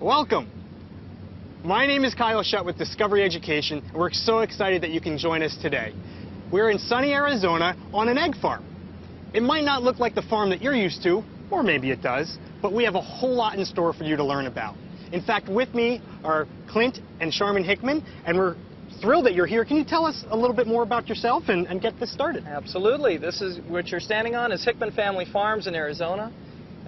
Welcome. My name is Kyle Shutt with Discovery Education, and we're so excited that you can join us today. We're in sunny Arizona on an egg farm. It might not look like the farm that you're used to, or maybe it does, but we have a whole lot in store for you to learn about. In fact, with me are Clint and Sharman Hickman, and we're thrilled that you're here. Can you tell us a little bit more about yourself and, and get this started? Absolutely. This is what you're standing on is Hickman Family Farms in Arizona.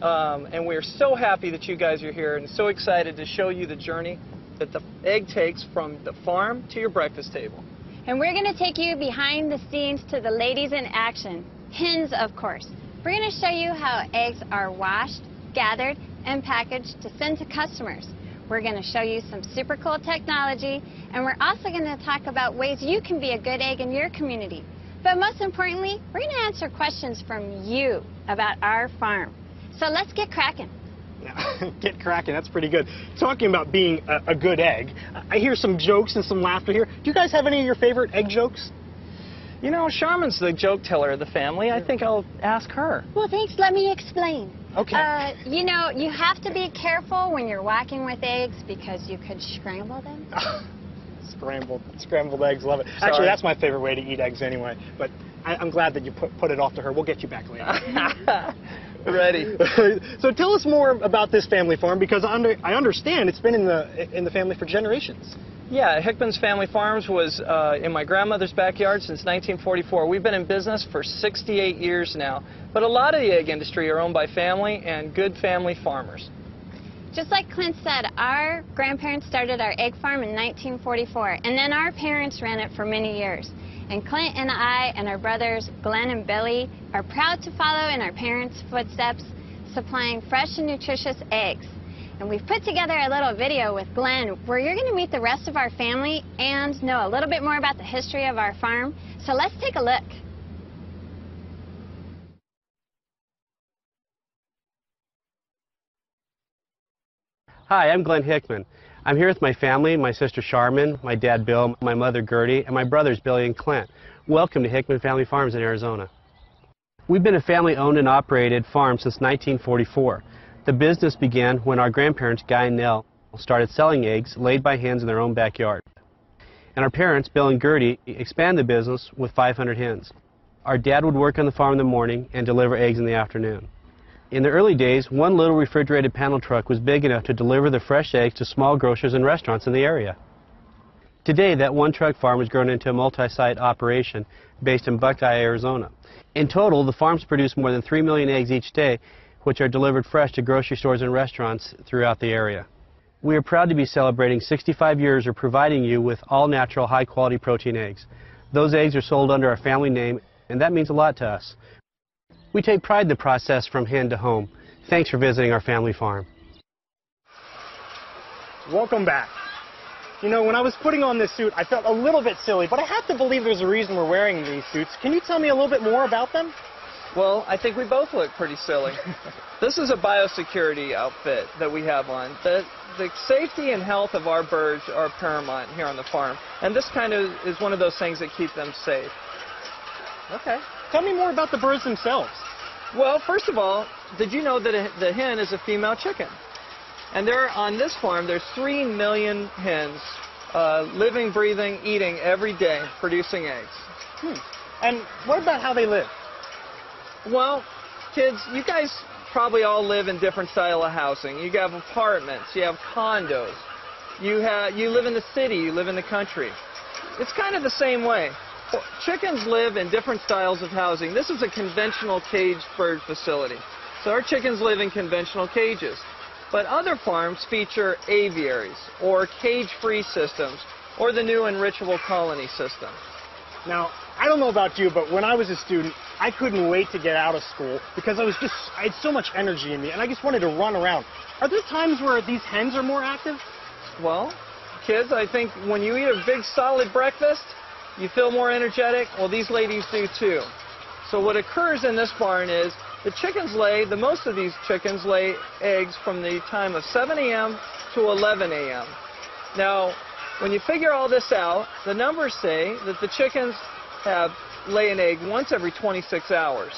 Um, and we're so happy that you guys are here and so excited to show you the journey that the egg takes from the farm to your breakfast table. And we're going to take you behind the scenes to the ladies in action, hens of course. We're going to show you how eggs are washed, gathered, and packaged to send to customers. We're going to show you some super cool technology, and we're also going to talk about ways you can be a good egg in your community. But most importantly, we're going to answer questions from you about our farm. So let's get cracking. get cracking, that's pretty good. Talking about being a, a, good egg, I hear some jokes and some laughter here. Do you guys have any of your favorite egg jokes? You know, Sharman's the joke teller of the family. I think I'll ask her. Well, thanks. Let me explain. Okay. Uh, you know, you have to be careful when you're whacking with eggs because you could scramble them. scrambled, scrambled eggs, love it. Sorry. Actually, that's my favorite way to eat eggs anyway. But I, am glad that you put, put it off to her. We'll get you back later. Ready. so tell us more about this family farm because I, under, I understand it's been in the in the family for generations. Yeah, Hickman's Family Farms was uh, in my grandmother's backyard since 1944. We've been in business for 68 years now, but a lot of the egg industry are owned by family and good family farmers. Just like Clint said, our grandparents started our egg farm in 1944, and then our parents ran it for many years. And Clint and I and our brothers, Glenn and Billy, are proud to follow in our parents' footsteps, supplying fresh and nutritious eggs. And we've put together a little video with Glenn where you're going to meet the rest of our family and know a little bit more about the history of our farm. So let's take a look. Hi, I'm Glenn Hickman. I'm here with my family, my sister Sharman, my dad Bill, my mother Gertie, and my brothers Billy and Clint. Welcome to Hickman Family Farms in Arizona. We've been a family-owned and operated farm since 1944. The business began when our grandparents, Guy and Nell, started selling eggs laid by hens in their own backyard. And our parents, Bill and Gertie, expanded the business with 500 hens. Our dad would work on the farm in the morning and deliver eggs in the afternoon. In the early days, one little refrigerated panel truck was big enough to deliver the fresh eggs to small grocers and restaurants in the area. Today, that one truck farm has grown into a multi-site operation based in Buckeye, Arizona. In total, the farms produce more than 3 million eggs each day, which are delivered fresh to grocery stores and restaurants throughout the area. We are proud to be celebrating 65 years of providing you with all-natural, high-quality protein eggs. Those eggs are sold under our family name, and that means a lot to us. We take pride in the process from hand to home. Thanks for visiting our family farm. Welcome back. You know, when I was putting on this suit, I felt a little bit silly, but I have to believe there's a reason we're wearing these suits. Can you tell me a little bit more about them? Well, I think we both look pretty silly. this is a biosecurity outfit that we have on. The, the safety and health of our birds are paramount here on the farm, and this kind of is one of those things that keep them safe. Okay. Tell me more about the birds themselves. Well, first of all, did you know that a, the hen is a female chicken? And there, on this farm, there's three million hens uh, living, breathing, eating every day, producing eggs. Hmm. And what about how they live? Well, kids, you guys probably all live in different style of housing. You have apartments, you have condos, you have you live in the city, you live in the country. It's kind of the same way. Chickens live in different styles of housing. This is a conventional caged bird facility. So our chickens live in conventional cages. But other farms feature aviaries or cage-free systems or the new enrichable colony system. Now, I don't know about you, but when I was a student, I couldn't wait to get out of school because I was just, I had so much energy in me and I just wanted to run around. Are there times where these hens are more active? Well, kids, I think when you eat a big solid breakfast, you feel more energetic? Well, these ladies do too. So what occurs in this barn is the chickens lay, the most of these chickens lay eggs from the time of 7 a.m. to 11 a.m. Now, when you figure all this out, the numbers say that the chickens have lay an egg once every 26 hours.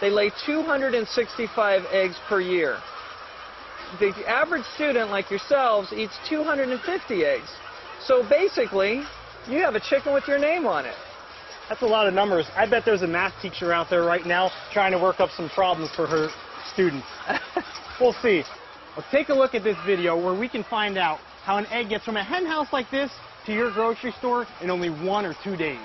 They lay 265 eggs per year. the average student like yourselves eats 250 eggs. So basically, you have a chicken with your name on it. That's a lot of numbers. I bet there's a math teacher out there right now trying to work up some problems for her students. we'll see. Let's take a look at this video where we can find out how an egg gets from a hen house like this to your grocery store in only one or two days.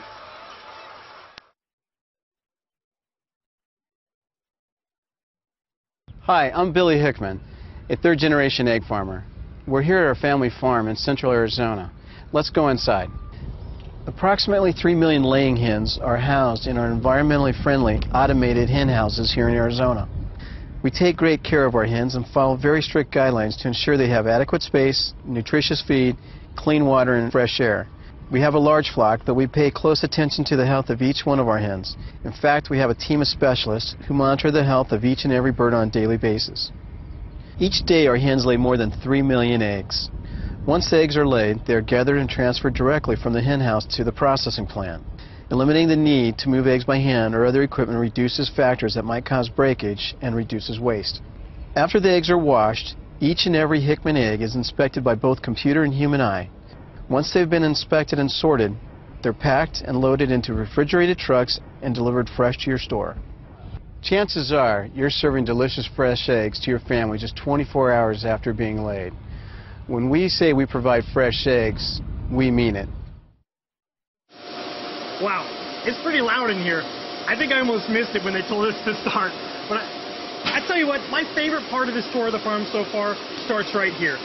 Hi, I'm Billy Hickman, a third generation egg farmer. We're here at our family farm in central Arizona. Let's go inside. Approximately 3 million laying hens are housed in our environmentally friendly automated hen houses here in Arizona. We take great care of our hens and follow very strict guidelines to ensure they have adequate space, nutritious feed, clean water, and fresh air. We have a large flock, but we pay close attention to the health of each one of our hens. In fact, we have a team of specialists who monitor the health of each and every bird on a daily basis. Each day our hens lay more than 3 million eggs. Once the eggs are laid, they are gathered and transferred directly from the hen house to the processing plant. Eliminating the need to move eggs by hand or other equipment reduces factors that might cause breakage and reduces waste. After the eggs are washed, each and every Hickman egg is inspected by both computer and human eye. Once they've been inspected and sorted, they're packed and loaded into refrigerated trucks and delivered fresh to your store. Chances are you're serving delicious fresh eggs to your family just 24 hours after being laid. When we say we provide fresh eggs, we mean it. Wow, it's pretty loud in here. I think I almost missed it when they told us to start. But I, I tell you what, my favorite part of this tour of the farm so far starts right here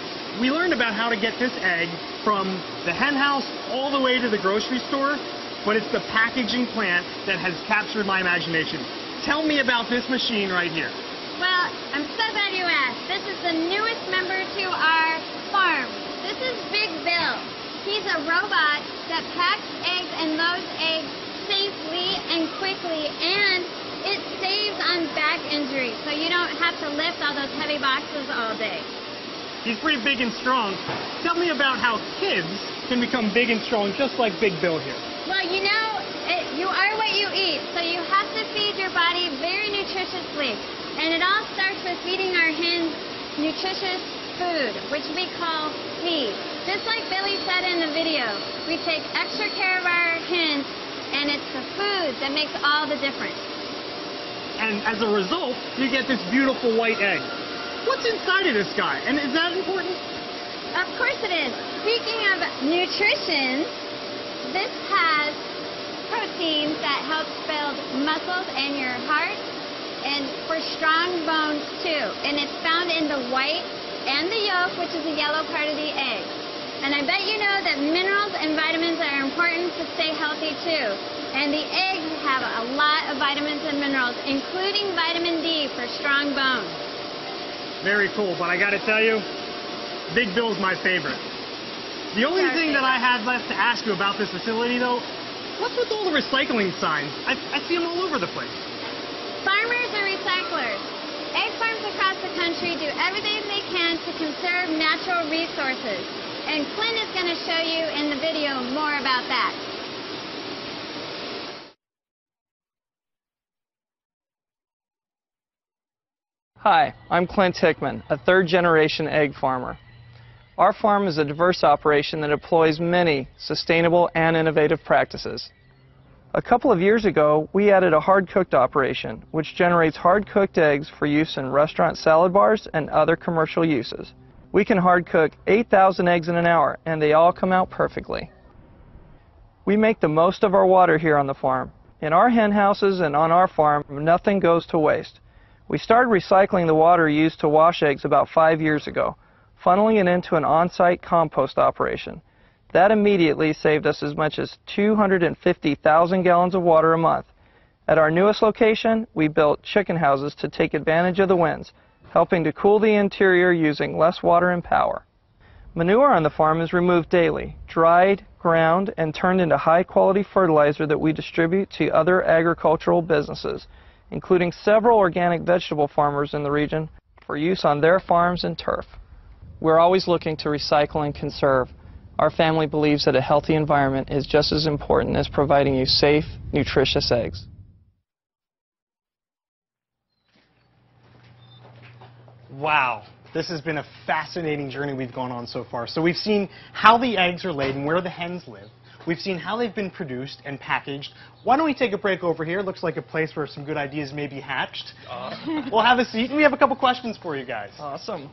we learned about how to get this egg from the hen house all the way to the grocery store, but it's the packaging plant that has captured my imagination. Tell me about this machine right here. Well, I'm so glad you asked. This is the newest member to our farm. This is Big Bill. He's a robot that packs eggs and loads eggs safely and quickly, and it saves on back injury, so you don't have to lift all those heavy boxes all day. He's pretty big and strong. Tell me about how kids can become big and strong just like Big Bill here. Well, you know, it, you are what you eat, so you have to feed your body very nutritiously. And it all starts with feeding our hens nutritious food, which we call feed. Just like Billy said in the video, we take extra care of our hens, and it's the food that makes all the difference. And as a result, you get this beautiful white egg. What's inside of this guy? And is that important? Of course it is. Speaking of nutrition, this has proteins that help build muscles and your heart and for strong bones too. And it's found in the white and the yolk, which is the yellow part of the egg. And I bet you know that minerals and vitamins are important to stay healthy too. And the eggs have a lot of vitamins and minerals, including vitamin D for strong bones. Very cool, but I gotta tell you, Big Bill's my favorite. The only thing that I have left to ask you about this facility, though, what's with all the recycling signs? I, I see them all over the place. Farmers are recyclers. Egg farms across the country do everything they can to conserve natural resources. And Clint is going to show you in the video more about that. Hi, I'm Clint Hickman, a third generation egg farmer. Our farm is a diverse operation that employs many sustainable and innovative practices. A couple of years ago, we added a hard-cooked operation, which generates hard-cooked eggs for use in restaurant salad bars and other commercial uses. We can hard-cook 8,000 eggs in an hour, and they all come out perfectly. We make the most of our water here on the farm. In our hen houses and on our farm, nothing goes to waste. We started recycling the water used to wash eggs about five years ago, funneling it into an on-site compost operation. That immediately saved us as much as 250,000 gallons of water a month. At our newest location, we built chicken houses to take advantage of the winds, helping to cool the interior using less water and power. Manure on the farm is removed daily, dried, ground, and turned into high-quality fertilizer that we distribute to other agricultural businesses including several organic vegetable farmers in the region for use on their farms and turf. We're always looking to recycle and conserve. Our family believes that a healthy environment is just as important as providing you safe, nutritious eggs. Wow, This has been a fascinating journey we've gone on so far. So we've seen how the eggs are laid and where the hens live. We've seen how they've been produced and packaged. Why don't we take a break over here? Looks like a place where some good ideas may be hatched. we'll have a seat and we have a couple questions for you guys. Awesome.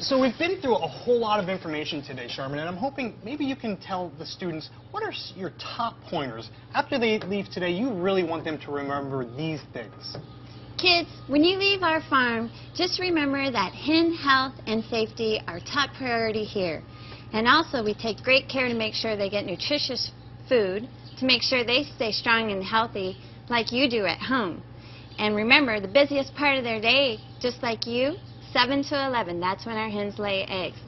So we've been through a whole lot of information today, Sharman, and I'm hoping maybe you can tell the students what are your top pointers. After they leave today, you really want them to remember these things. Kids, when you leave our farm, just remember that hen health and safety are top priority here. And also, we take great care to make sure they get nutritious food, to make sure they stay strong and healthy like you do at home. And remember, the busiest part of their day, just like you, 7 to 11, that's when our hens lay eggs.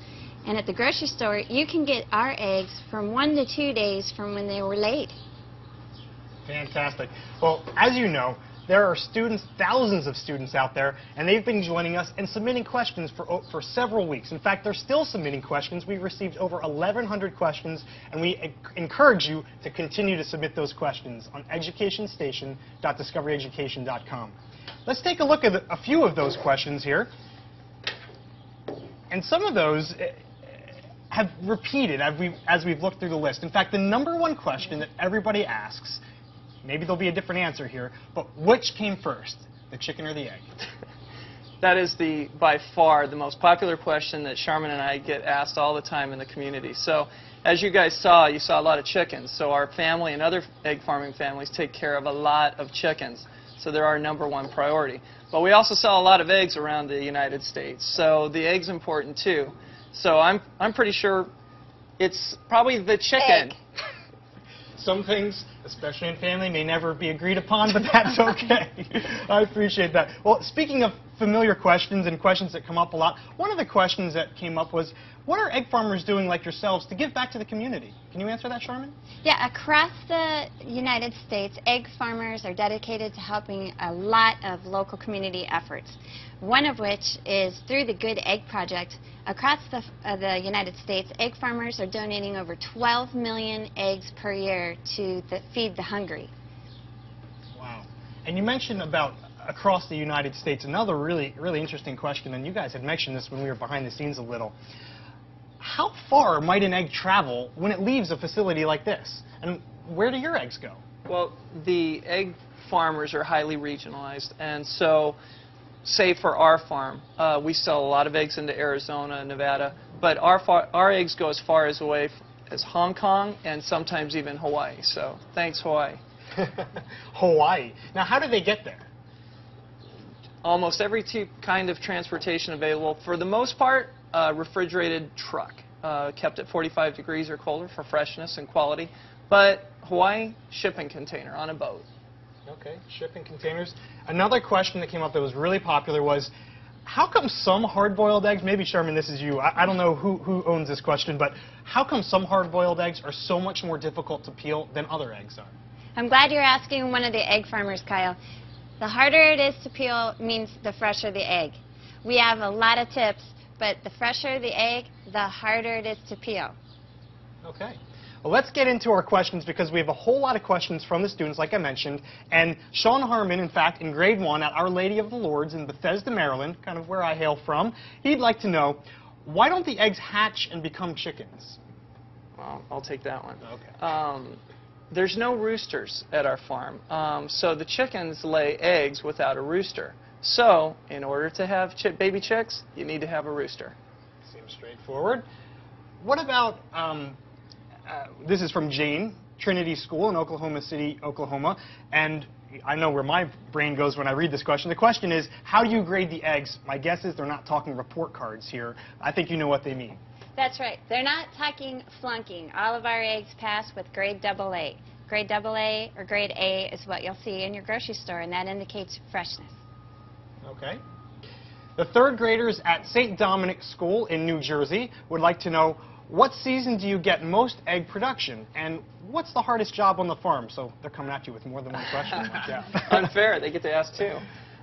And at the grocery store, you can get our eggs from one to two days from when they were laid. Fantastic. Well, as you know, there are students, thousands of students out there, and they've been joining us and submitting questions for, for several weeks. In fact, they're still submitting questions. We've received over 1,100 questions, and we encourage you to continue to submit those questions on educationstation.discoveryeducation.com. Let's take a look at a few of those questions here. And some of those eh, have repeated as we've, as we've looked through the list. In fact, the number one question that everybody asks, maybe there'll be a different answer here, but which came first, the chicken or the egg? That is the by far the most popular question that Sharman and I get asked all the time in the community. So, as you guys saw, you saw a lot of chickens. So our family and other egg farming families take care of a lot of chickens. So they're our number one priority. But we also sell a lot of eggs around the United States. So the egg's important too. So I'm I'm pretty sure it's probably the chicken. Egg. Some things, especially in family, may never be agreed upon, but that's okay. I appreciate that. Well, speaking of familiar questions and questions that come up a lot, one of the questions that came up was, what are egg farmers doing like yourselves to give back to the community? Can you answer that, Sharman? Yeah, across the United States, egg farmers are dedicated to helping a lot of local community efforts. One of which is through the Good Egg Project. Across the, uh, the United States, egg farmers are donating over 12 million eggs per year to the, feed the hungry. Wow. And you mentioned about across the United States. Another really, really interesting question, and you guys had mentioned this when we were behind the scenes a little. How far might an egg travel when it leaves a facility like this? And where do your eggs go? Well, the egg farmers are highly regionalized, and so, say for our farm, uh, we sell a lot of eggs into Arizona, Nevada, but our far, our eggs go as far as away as Hong Kong and sometimes even Hawaii. So, thanks Hawaii. Hawaii. Now, how do they get there? Almost every t- kind of transportation available. For the most part, uh, refrigerated truck, uh, kept at 45 degrees or colder for freshness and quality. But Hawaii, shipping container on a boat. Okay, shipping containers. Another question that came up that was really popular was, how come some hard-boiled eggs, maybe Sharman, this is you, I, I don't know who, who owns this question, but how come some hard-boiled eggs are so much more difficult to peel than other eggs are? I'm glad you're asking one of the egg farmers, Kyle. The harder it is to peel means the fresher the egg. We have a lot of tips, but the fresher the egg, the harder it is to peel. Okay. Well, let's get into our questions because we have a whole lot of questions from the students, like I mentioned. And Sean Harmon, in fact, in grade one at Our Lady of the Lourdes in Bethesda, Maryland, kind of where I hail from, he'd like to know why don't the eggs hatch and become chickens? Well, I'll take that one. Okay. Um, there's no roosters at our farm, um, so the chickens lay eggs without a rooster. So, in order to have chi- baby chicks, you need to have a rooster. Seems straightforward. What about, um, uh, this is from Jane, Trinity School in Oklahoma City, Oklahoma, and I know where my brain goes when I read this question. The question is, how do you grade the eggs? My guess is they're not talking report cards here. I think you know what they mean. That's right. They're not talking flunking. All of our eggs pass with grade double A. Grade double A or grade A is what you'll see in your grocery store, and that indicates freshness. Okay. The third graders at St. Dominic School in New Jersey would like to know what season do you get most egg production and what's the hardest job on the farm? So they're coming at you with more than one question. Watch out. Unfair. They get to ask two.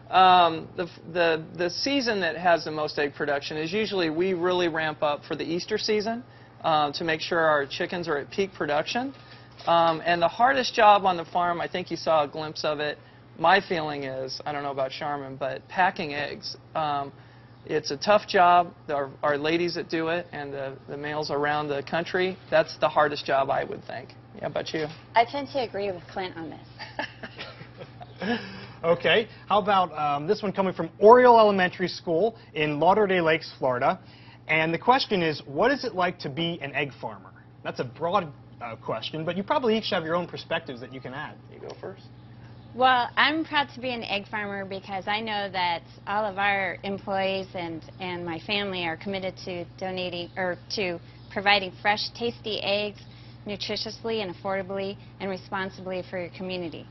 Um, the, the, the season that has the most egg production is usually we really ramp up for the Easter season uh, to make sure our chickens are at peak production. Um, and the hardest job on the farm, I think you saw a glimpse of it, my feeling is, I don't know about Sharman, but packing eggs, um, it's a tough job. Our, our ladies that do it and the, the males around the country, that's the hardest job I would think. Yeah, about you? I tend to agree with Clint on this. Okay, how about um, this one coming from Oriole Elementary School in Lauderdale Lakes, Florida. And the question is, what is it like to be an egg farmer? That's a broad uh, question, but you probably each have your own perspectives that you can add. You go first. Well, I'm proud to be an egg farmer because I know that all of our employees and, and my family are committed to donating or to providing fresh, tasty eggs nutritiously and affordably and responsibly for your community.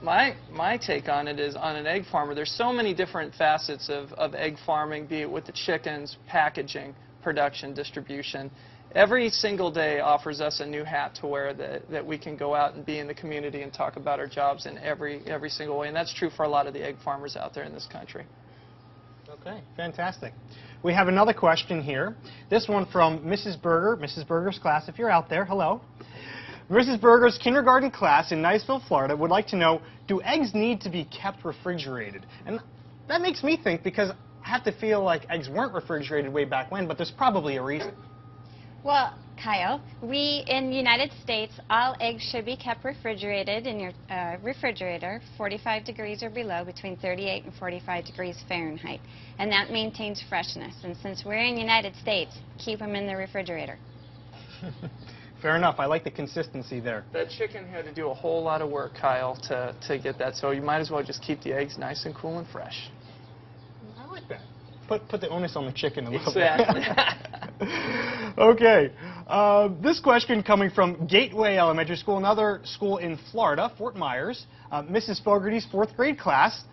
My, my take on it is on an egg farmer, there's so many different facets of, of egg farming, be it with the chickens, packaging, production, distribution. Every single day offers us a new hat to wear that, that we can go out and be in the community and talk about our jobs in every, every single way. And that's true for a lot of the egg farmers out there in this country. Okay, fantastic. We have another question here. This one from Mrs. Berger, Mrs. Berger's class. If you're out there, hello. Mrs. Berger's kindergarten class in Niceville, Florida would like to know, do eggs need to be kept refrigerated? And that makes me think because I have to feel like eggs weren't refrigerated way back when, but there's probably a reason. Well, Kyle, we in the United States, all eggs should be kept refrigerated in your uh, refrigerator, 45 degrees or below, between 38 and 45 degrees Fahrenheit. And that maintains freshness. And since we're in the United States, keep them in the refrigerator. Fair enough. I like the consistency there. That chicken had to do a whole lot of work, Kyle, to, to get that. So you might as well just keep the eggs nice and cool and fresh. I like that. Put, put the onus on the chicken a little Exactly. bit. okay. Uh, this question coming from Gateway Elementary School, another school in Florida, Fort Myers. Uh, Mrs. Fogarty's fourth grade class.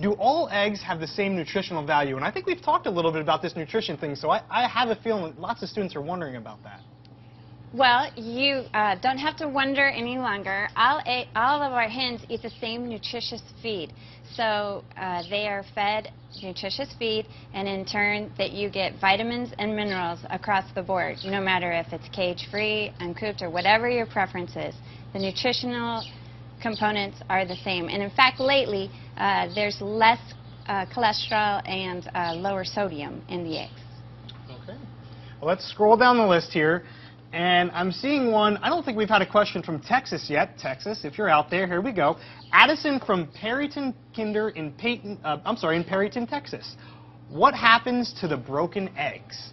Do all eggs have the same nutritional value? And I think we've talked a little bit about this nutrition thing, so I, I have a feeling lots of students are wondering about that. Well, you uh, don't have to wonder any longer. All, all of our hens eat the same nutritious feed. So uh, they are fed nutritious feed, and in turn, that you get vitamins and minerals across the board, no matter if it's cage-free, uncooped, or whatever your preference is. The nutritional components are the same. And in fact, lately, uh, there's less uh, cholesterol and uh, lower sodium in the eggs. Okay. Well, let's scroll down the list here. And I'm seeing one, I don't think we've had a question from Texas yet. Texas, if you're out there, here we go. Addison from Perryton Kinder in Peyton, uh, I'm sorry, in Perryton, Texas. What happens to the broken eggs?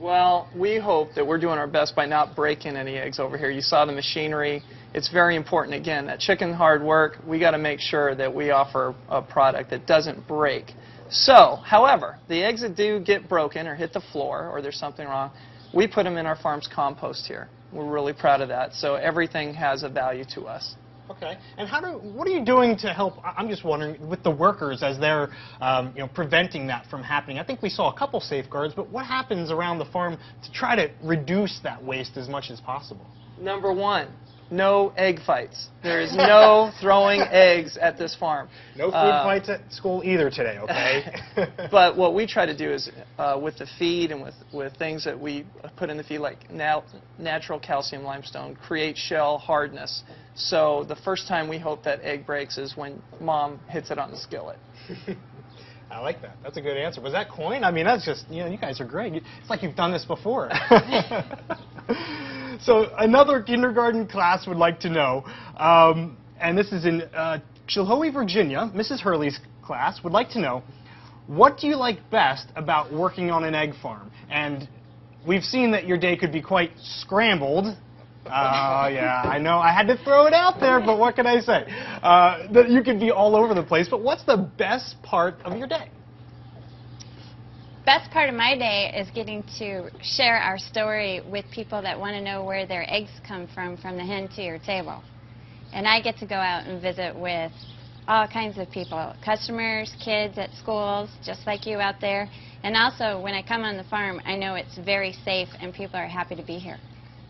Well, we hope that we're doing our best by not breaking any eggs over here. You saw the machinery. It's very important, again, that chicken hard work, we got to make sure that we offer a product that doesn't break. So, however, the eggs that do get broken or hit the floor or there's something wrong, we put them in our farm's compost here. We're really proud of that. So everything has a value to us. Okay. And how do, what are you doing to help, I'm just wondering, with the workers as they're, um, you know, preventing that from happening? I think we saw a couple safeguards, but what happens around the farm to try to reduce that waste as much as possible? Number one, no egg fights. There is no throwing eggs at this farm. No food Uh, fights at school either today, okay? But what we try to do is, uh, with the feed and with, with things that we put in the feed, like nat- natural calcium limestone, create shell hardness. So the first time we hope that egg breaks is when mom hits it on the skillet. I like that. That's a good answer. Was that coin? I mean, that's just, you know, you guys are great. It's like you've done this before. So another kindergarten class would like to know, um, and this is in uh, Chilhowie, Virginia, Mrs. Hurley's class would like to know, what do you like best about working on an egg farm? And we've seen that your day could be quite scrambled. Oh, yeah, I know. I had to throw it out there, but what can I say? Uh, that you could be all over the place, but what's the best part of your day? Best part of my day is getting to share our story with people that want to know where their eggs come from from the hen to your table. And I get to go out and visit with all kinds of people, customers, kids at schools, just like you out there. And also, when I come on the farm, I know it's very safe and people are happy to be here.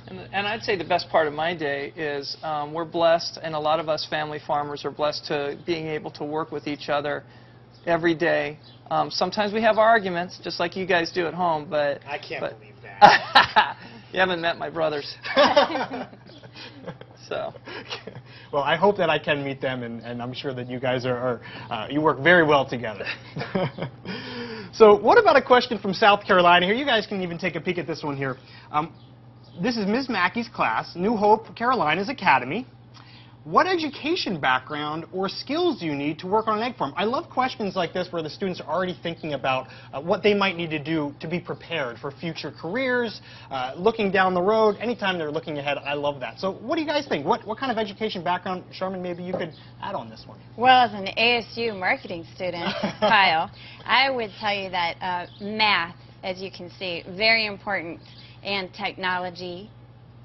And, and I'd say the best part of my day is um, we're blessed, and a lot of us family farmers are blessed to being able to work with each other every day. Um, sometimes we have arguments, just like you guys do at home, but I can't but- believe that. you haven't met my brothers. So. well, I hope that I can meet them, and, and I'm sure that you guys are, are uh, you work very well together. so, what about a question from South Carolina here? You guys can even take a peek at this one here. Um, this is Ms. Mackey's class, New Hope Carolina's Academy. What education background or skills do you need to work on an egg farm? I love questions like this where the students are already thinking about uh, what they might need to do to be prepared for future careers, uh, looking down the road. Anytime they're looking ahead, I love that. So what do you guys think? What, what kind of education background, Sharman, maybe you could add on this one? Well, as an ASU marketing student, Kyle, I would tell you that uh, math, as you can see, very important, and technology,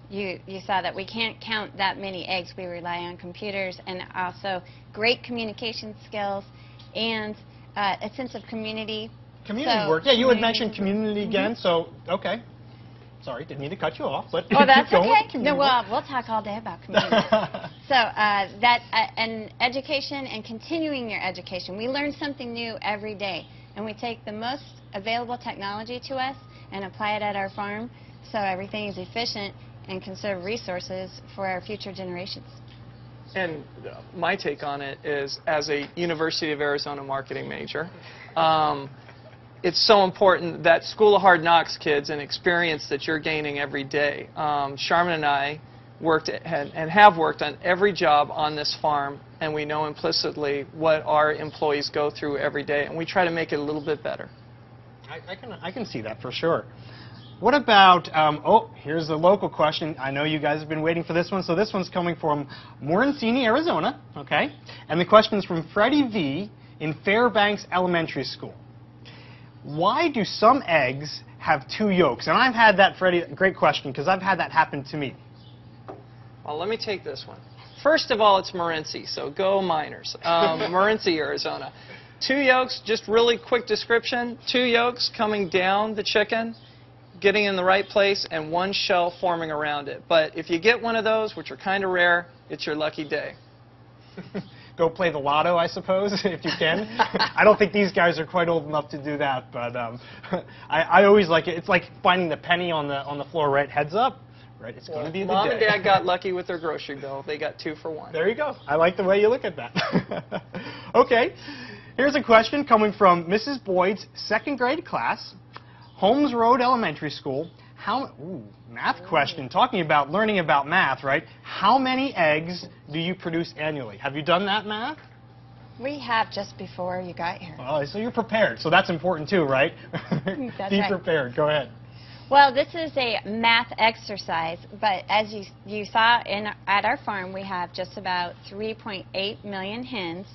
you, you saw that we can't count that many eggs. We rely on computers and also great communication skills and uh, a sense of community. Community So, work. Yeah, you had mentioned community again, so, okay. Sorry, didn't mean to cut you off, but Oh, that's keep going with the okay. No, well, we'll talk all day about community. so uh, that uh, and education and continuing your education. We learn something new every day, and we take the most available technology to us and apply it at our farm, so everything is efficient and conserve resources for our future generations. And my take on it is, as a University of Arizona marketing major, um, it's so important that School of Hard Knocks kids and experience that you're gaining every day. Um, Sharman and I worked at, and and have worked on every job on this farm, and we know implicitly what our employees go through every day, and we try to make it a little bit better. I, I can I can see that for sure. What about? Um, oh, here's a local question. I know you guys have been waiting for this one. So this one's coming from Morancini, Arizona. Okay, and the question is from Freddie V in Fairbanks Elementary School. Why do some eggs have two yolks? And I've had that, Freddie. Great question because I've had that happen to me. Well, let me take this one. First of all, it's Morenci, so go Miners. Um, Morenci, Arizona. Two yolks, just really quick description. Two yolks coming down the chicken, getting in the right place, and one shell forming around it. But if you get one of those, which are kind of rare, it's your lucky day. Go play the lotto, I suppose, if you can. I don't think these guys are quite old enough to do that, but um, I, I always like it. It's like finding the penny on the on the floor, right? Heads up, right? It's going to be the Mom day. and Dad got lucky with their grocery bill. They got two for one. There you go. I like the way you look at that. okay, here's a question coming from Mrs. Boyd's second grade class, Holmes Road Elementary School. How, ooh, math question. Talking about learning about math, right? How many eggs do you produce annually? Have you done that math? We have just before you got here. Well, so you're prepared. So that's important too, right? That's Be right. prepared. Go ahead. Well, this is a math exercise, but as you, you saw in, at our farm, we have just about 3.8 million hens,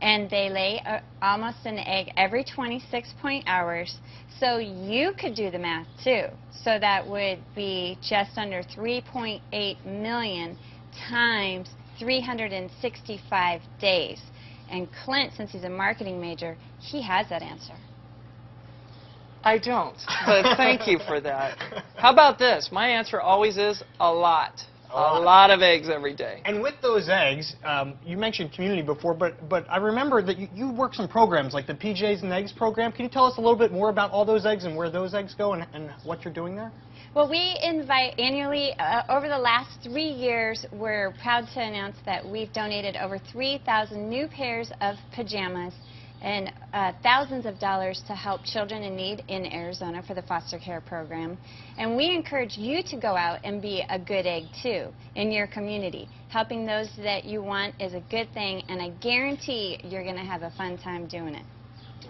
and they lay uh, almost an egg every 26 point hours. So you could do the math too. So that would be just under 3.8 million times 365 days. And Clint, since he's a marketing major, he has that answer. I don't, but thank you for that. How about this? My answer always is a lot. A A lot. lot of eggs every day. And with those eggs, um, you mentioned community before, but but I remember that you, you work some programs like the PJs and Eggs program. Can you tell us a little bit more about all those eggs and where those eggs go and, and what you're doing there? Well, we invite annually, uh, over the last three years, we're proud to announce that we've donated over 3,000 new pairs of pajamas and uh, thousands of dollars to help children in need in Arizona for the foster care program. And we encourage you to go out and be a good egg too in your community. Helping those that you want is a good thing, and I guarantee you're going to have a fun time doing it.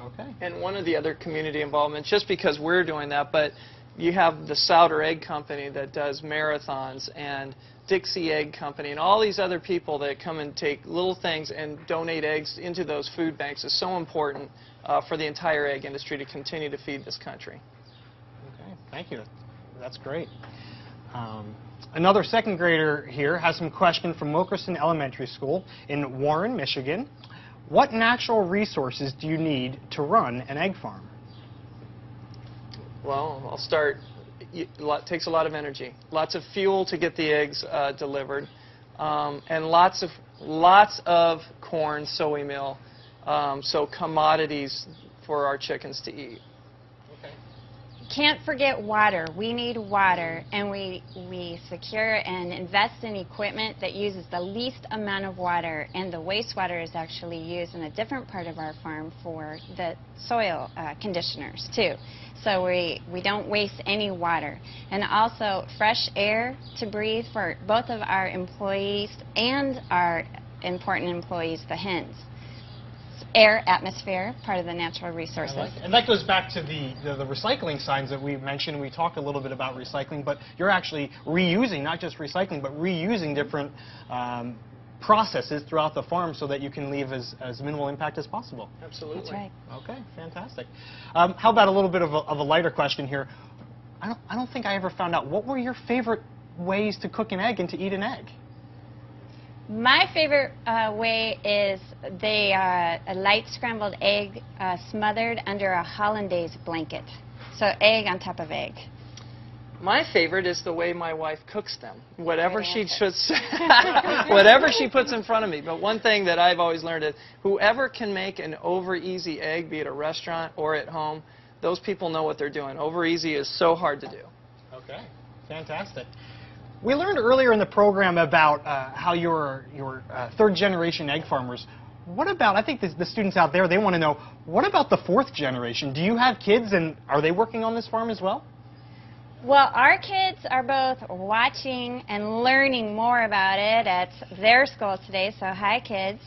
Okay. And one of the other community involvements, just because we're doing that, but you have the Souder Egg Company that does marathons and Dixie Egg Company and all these other people that come and take little things and donate eggs into those food banks is so important uh, for the entire egg industry to continue to feed this country. Okay. Thank you. That's great. Um, another second grader here has some question from Wilkerson Elementary School in Warren, Michigan. What natural resources do you need to run an egg farm? Well, I'll start. It takes a lot of energy, lots of fuel to get the eggs uh, delivered, um, and lots of lots of corn, soy meal, um, so commodities for our chickens to eat. Can't forget water. We need water, and we we secure and invest in equipment that uses the least amount of water. And the wastewater is actually used in a different part of our farm for the soil uh, conditioners too. So we we don't waste any water, and also fresh air to breathe for both of our employees and our important employees, the hens air, atmosphere, part of the natural resources. Like and that goes back to the, the, the, recycling signs that we mentioned. We talked a little bit about recycling, but you're actually reusing, not just recycling, but reusing different um, processes throughout the farm so that you can leave as, as minimal impact as possible. Absolutely. That's right. Okay, fantastic. Um, how about a little bit of a, of a lighter question here? I don't, I don't think I ever found out, what were your favorite ways to cook an egg and to eat an egg? My favorite uh, way is the uh, a light scrambled egg uh, smothered under a hollandaise blanket. So egg on top of egg. My favorite is the way my wife cooks them. Whatever she puts, whatever she puts in front of me. But one thing that I've always learned is whoever can make an over easy egg, be it a restaurant or at home, those people know what they're doing. Over easy is so hard to do. Okay, fantastic. We learned earlier in the program about uh, how you're, you're uh, third generation egg farmers. What about, I think the, the students out there, they want to know, what about the fourth generation? Do you have kids and are they working on this farm as well? Well, our kids are both watching and learning more about it at their school today, so hi kids.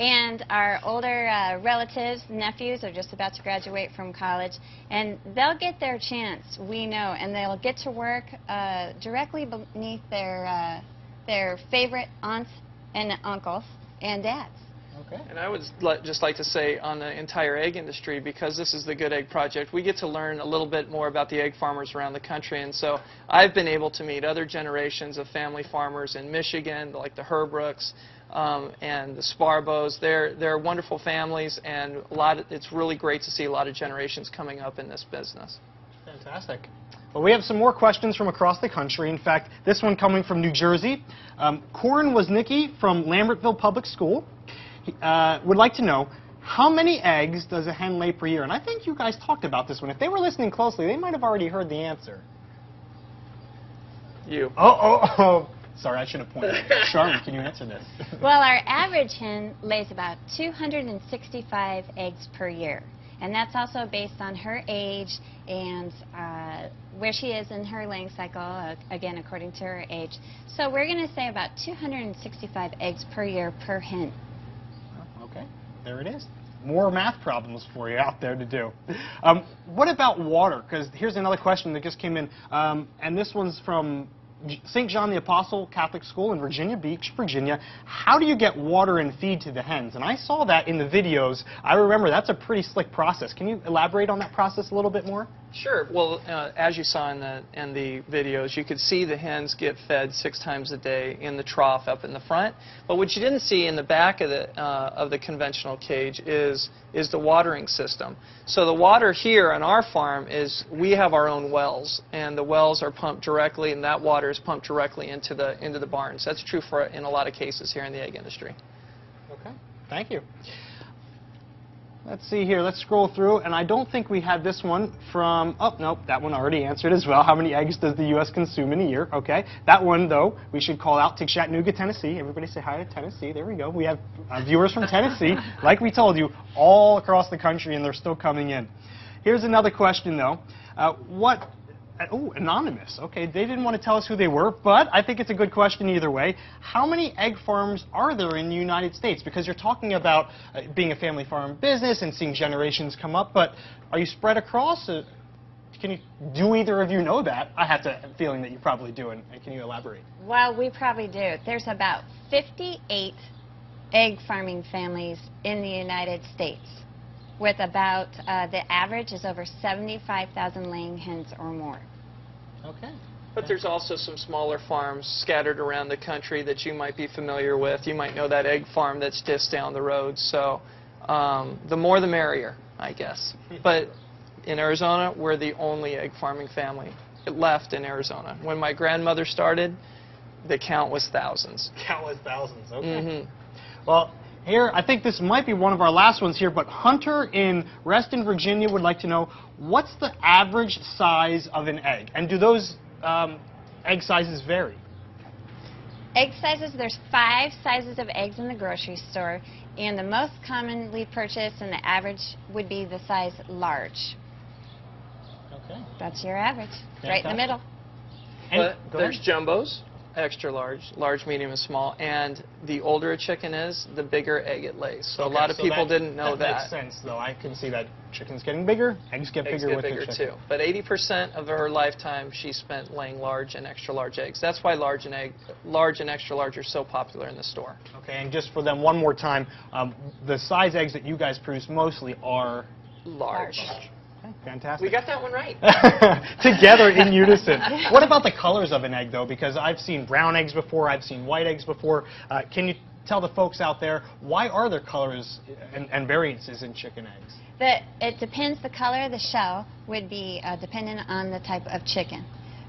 And our older uh, relatives, nephews, are just about to graduate from college, and they'll get their chance, we know, and they'll get to work uh, directly beneath their, uh, their favorite aunts and uncles and dads. Okay. And I would just like to say on the entire egg industry, because this is the Good Egg Project, we get to learn a little bit more about the egg farmers around the country. And so I've been able to meet other generations of family farmers in Michigan, like the Herbrucks, um, and the Sparboes. They're, they're wonderful families, and a lot of, it's really great to see a lot of generations coming up in this business. Fantastic. Well, we have some more questions from across the country. In fact, this one coming from New Jersey. Um, Corin Woznicki from Lambertville Public School uh, would like to know, how many eggs does a hen lay per year? And I think you guys talked about this one. If they were listening closely, they might have already heard the answer. You. Oh, oh, oh. Sorry, I should have pointed. Charlotte, can you answer this? well, our average hen lays about 265 eggs per year. And that's also based on her age and uh, where she is in her laying cycle, uh, again, according to her age. So we're going to say about 265 eggs per year per hen. okay, there it is. More math problems for you out there to do. Um, what about water? Because here's another question that just came in, um, and this one's from St. John the Apostle Catholic School in Virginia Beach, Virginia. How do you get water and feed to the hens? And I saw that in the videos. I remember that's a pretty slick process. Can you elaborate on that process a little bit more? Sure. Well, uh, as you saw in the in the videos, you could see the hens get fed six times a day in the trough up in the front. But what you didn't see in the back of the uh, of the conventional cage is is the watering system. So the water here on our farm is we have our own wells, and the wells are pumped directly, and that water is pumped directly into the into the barns. That's true for in a lot of cases here in the egg industry. Okay. Thank you. Let's see here. Let's scroll through. And I don't think we had this one from, oh, nope, that one already answered as well. How many eggs does the U.S. consume in a year? Okay. That one, though, we should call out to Chattanooga, Tennessee. Everybody say hi to Tennessee. There we go. We have uh, viewers from Tennessee, like we told you, all across the country, and they're still coming in. Here's another question, though. Uh, what Oh, anonymous. Okay, they didn't want to tell us who they were, but I think it's a good question either way. How many egg farms are there in the United States? Because you're talking about uh, being a family farm business and seeing generations come up, but are you spread across? Uh, can you, do either of you know that? I have a feeling that you probably do, and, and can you elaborate? Well, we probably do. There's about 58 egg farming families in the United States with about, uh, the average is over 75,000 laying hens or more. Okay. But there's also some smaller farms scattered around the country that you might be familiar with. You might know that egg farm that's just down the road. So um, the more the merrier, I guess. But in Arizona, we're the only egg farming family left in Arizona. When my grandmother started, the count was thousands. Count was thousands, okay. Mm -hmm. Well, Here, I think this might be one of our last ones here, but Hunter in Reston, Virginia would like to know what's the average size of an egg? And do those um, egg sizes vary? Egg sizes, there's five sizes of eggs in the grocery store, and the most commonly purchased and the average would be the size large. Okay. That's your average, right in the Fantastic. middle. But go there's ahead. jumbos, extra large, large, medium, and small. And the older a chicken is, the bigger egg it lays. So a lot of so people that- didn't know that. that. makes sense, though. I can see that chickens getting bigger, eggs get Eggs bigger get with bigger the chicken. too. But 80% of her lifetime she spent laying large and extra large eggs. That's why large and egg, large and extra large are so popular in the store. Okay, and just for them one more time, um, the size eggs that you guys produce mostly are Large. okay, fantastic. We got that one right. together in unison. What about the colors of an egg, though? Because I've seen brown eggs before, I've seen white eggs before. Uh, can you tell the folks out there why are there colors and, and variances in chicken eggs? The, it depends, the color of the shell would be uh, dependent on the type of chicken.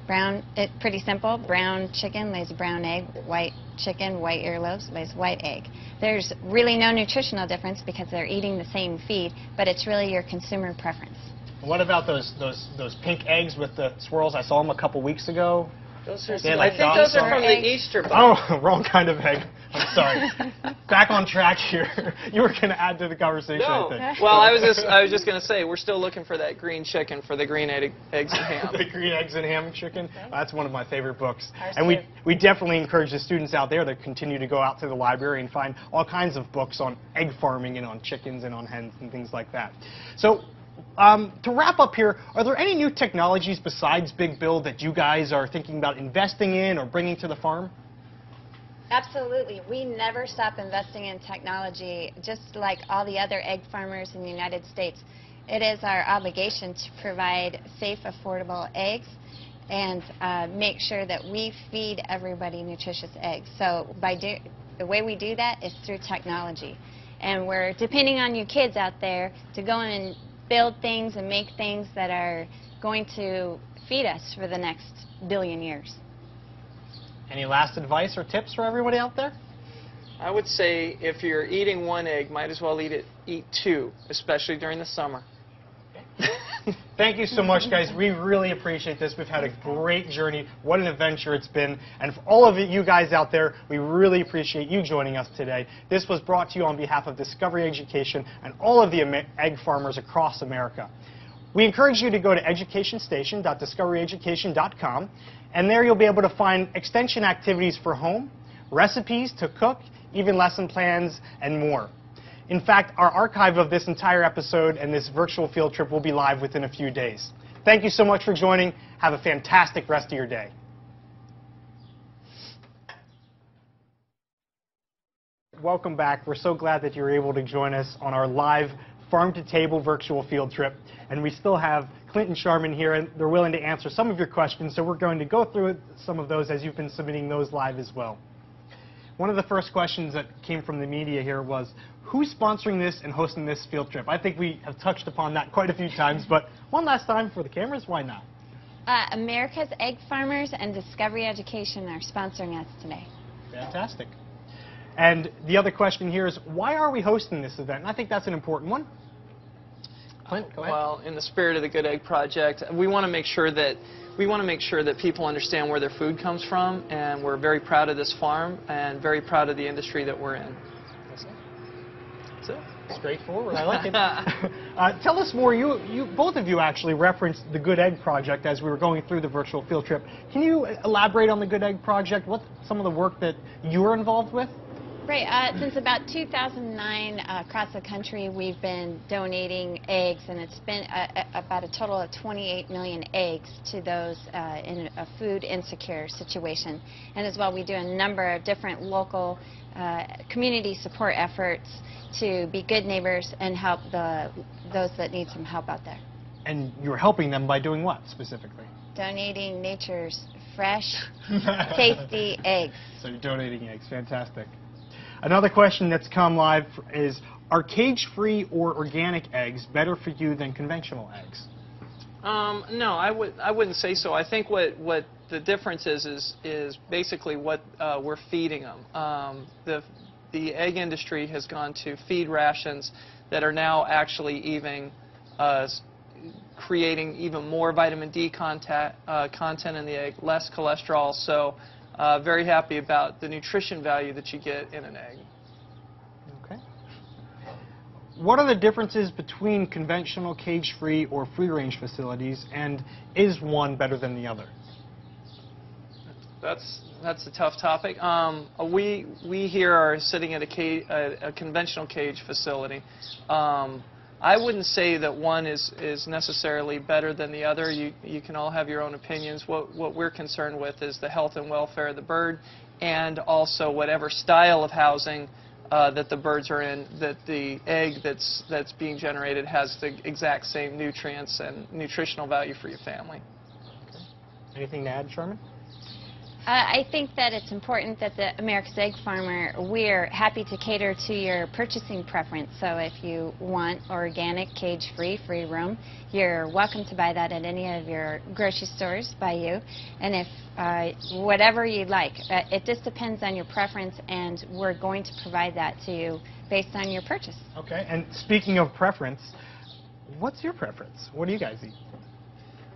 Brown, it, pretty simple, brown chicken lays a brown egg, white chicken, white earlobes lays white egg. There's really no nutritional difference because they're eating the same feed, but it's really your consumer preference. What about those those those pink eggs with the swirls? I saw them a couple weeks ago. Those are, They had, I think those are from on the it. Easter bunny. Oh, wrong kind of egg. I'm sorry. Back on track here. You were going to add to the conversation, No. I think. Well, I was just I was just gonna say we're still looking for that green chicken for the green egg, eggs and ham. the green eggs and ham chicken. That's one of my favorite books. Ours and we we definitely encourage the students out there to continue to go out to the library and find all kinds of books on egg farming and on chickens and on hens and things like that. So. Um, to wrap up here, are there any new technologies besides Big Bill that you guys are thinking about investing in or bringing to the farm? Absolutely. We never stop investing in technology, just like all the other egg farmers in the United States. It is our obligation to provide safe, affordable eggs and uh, make sure that we feed everybody nutritious eggs. So by do, the way we do that is through technology. And we're depending on you kids out there to go and build things and make things that are going to feed us for the next billion years. Any last advice or tips for everybody out there? I would say if you're eating one egg, might as well eat it eat two, especially during the summer. Thank you so much, guys. We really appreciate this. We've had a great journey. What an adventure it's been. And for all of you guys out there, we really appreciate you joining us today. This was brought to you on behalf of Discovery Education and all of the egg farmers across America. We encourage you to go to educationstation.discoveryeducation.com, and there you'll be able to find extension activities for home, recipes to cook, even lesson plans, and more. In fact, our archive of this entire episode and this virtual field trip will be live within a few days. Thank you so much for joining. Have a fantastic rest of your day. Welcome back. We're so glad that you're able to join us on our live farm to table virtual field trip. And we still have Clint and Sharman here, and they're willing to answer some of your questions. So we're going to go through some of those as you've been submitting those live as well. One of the first questions that came from the media here was, who's sponsoring this and hosting this field trip? I think we have touched upon that quite a few times, but one last time for the cameras, why not? Uh, America's Egg Farmers and Discovery Education are sponsoring us today. Fantastic. And the other question here is, why are we hosting this event? And I think that's an important one. Clint, go ahead. Well, in the spirit of the Good Egg Project, we want to make sure that we want to make sure that people understand where their food comes from, and we're very proud of this farm and very proud of the industry that we're in. That's it. That's it. Straightforward. I like it. uh, tell us more. You, you, both of you actually referenced the Good Egg Project as we were going through the virtual field trip. Can you elaborate on the Good Egg Project? What some of the work that you were involved with? Right. Uh, since about 2009, uh, across the country, we've been donating eggs, and it's been uh, uh, about a total of 28 million eggs to those uh, in a food insecure situation. And as well, we do a number of different local uh, community support efforts to be good neighbors and help the those that need some help out there. And you're helping them by doing what specifically? Donating nature's fresh, tasty eggs. So you're donating eggs. Fantastic. Another question that's come live is, are cage-free or organic eggs better for you than conventional eggs? Um, no, I would I wouldn't say so. I think what what the difference is is is basically what uh, we're feeding them. Um, the the egg industry has gone to feed rations that are now actually even uh, creating even more vitamin D content, uh, content in the egg, less cholesterol. So, uh, very happy about the nutrition value that you get in an egg. Okay. What are the differences between conventional cage-free or free-range facilities, and is one better than the other? That's that's a tough topic. Um, we we here are sitting at a, cage, a, a conventional cage facility. Um, I wouldn't say that one is is necessarily better than the other. You you can all have your own opinions. What what we're concerned with is the health and welfare of the bird, and also whatever style of housing. Uh, that the birds are in, that the egg that's that's being generated has the exact same nutrients and nutritional value for your family. Anything to add, Sharman? Uh, I think that it's important that the America's Egg Farmer, we're happy to cater to your purchasing preference. So if you want organic, cage-free, free roam, you're welcome to buy that at any of your grocery stores by you. And if uh, whatever you'd like, uh, it just depends on your preference, and we're going to provide that to you based on your purchase. Okay. And speaking of preference, what's your preference? What do you guys eat?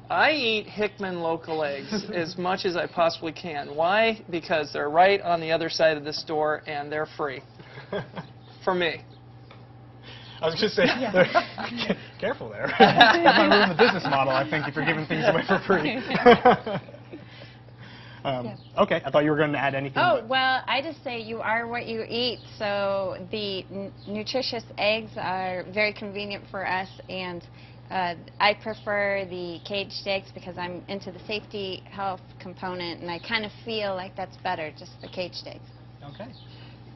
I eat Hickman local eggs as much as I possibly can. Why? Because they're right on the other side of the store and they're free for me. I was just saying, they're- careful there. that might ruin the business model, I think, if you're giving things away for free. um, okay, I thought you were going to add anything. Oh, well, I just say you are what you eat. So the n- nutritious eggs are very convenient for us, and uh, I prefer the cage eggs because I'm into the safety health component, and I kind of feel like that's better, just the cage eggs. Okay.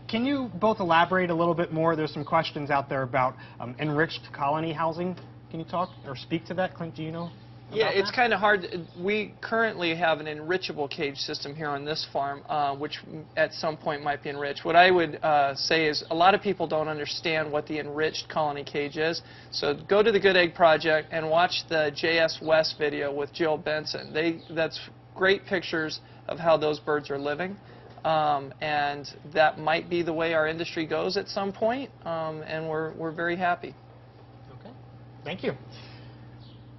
Can you both elaborate a little bit more? There's some questions out there about um, enriched colony housing. Can you talk or speak to that, Clint? Do you know? Yeah, it's kind of hard. We currently have an enrichable cage system here on this farm, uh, which at some point might be enriched. What I would uh, say is a lot of people don't understand what the enriched colony cage is. So go to the Good Egg Project and watch the JS West video with Jill Benson. They that's great pictures of how those birds are living. Um, and that might be the way our industry goes at some point, um, and we're, we're very happy. Okay. Thank you.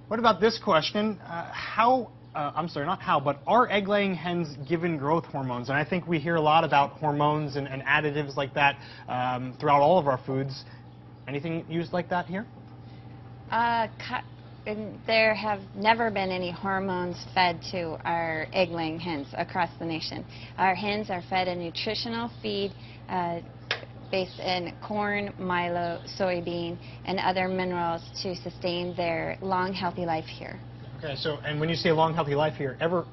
What about this question? Uh, how, uh, I'm sorry, not how, but are egg laying hens given growth hormones? And I think we hear a lot about hormones and, and additives like that um, throughout all of our foods. Anything used like that here? Uh, there have never been any hormones fed to our egg-laying hens across the nation. Our hens are fed a nutritional feed uh, based in corn, milo, soybean, and other minerals to sustain their long, healthy life here. Okay, so, and when you say long, healthy life here, ever,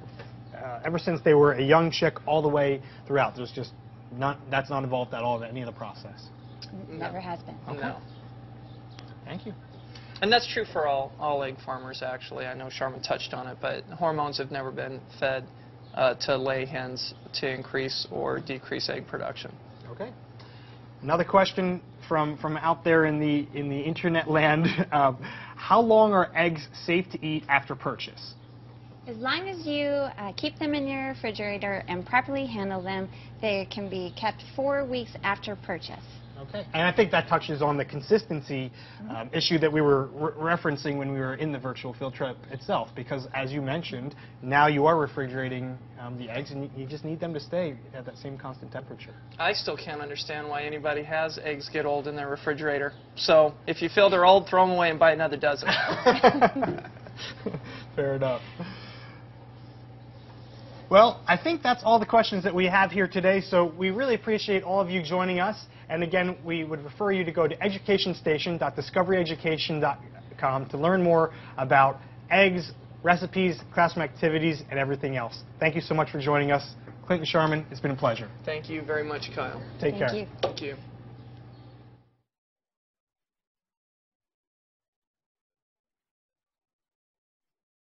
uh, ever since they were a young chick all the way throughout, there's just not, that's not involved at all in any of the process. Never has been. No. Thank you. And that's true for all, all egg farmers, actually. I know Sharman touched on it, but hormones have never been fed uh, to lay hens to increase or decrease egg production. Okay. Another question from, from out there in the, in the internet land. Um, how long are eggs safe to eat after purchase? As long as you uh, keep them in your refrigerator and properly handle them, they can be kept four weeks after purchase. Okay. And I think that touches on the consistency um, issue that we were re- referencing when we were in the virtual field trip itself. Because as you mentioned, now you are refrigerating um, the eggs, and you, you just need them to stay at that same constant temperature. I still can't understand why anybody has eggs get old in their refrigerator. So if you feel they're old, throw them away and buy another dozen. Fair enough. Well, I think that's all the questions that we have here today, so we really appreciate all of you joining us. And again, we would refer you to go to educationstation.discoveryeducation.com to learn more about eggs, recipes, classroom activities, and everything else. Thank you so much for joining us. Clint and Sharman, it's been a pleasure. Thank you very much, Kyle. Take Thank care. you. Thank you.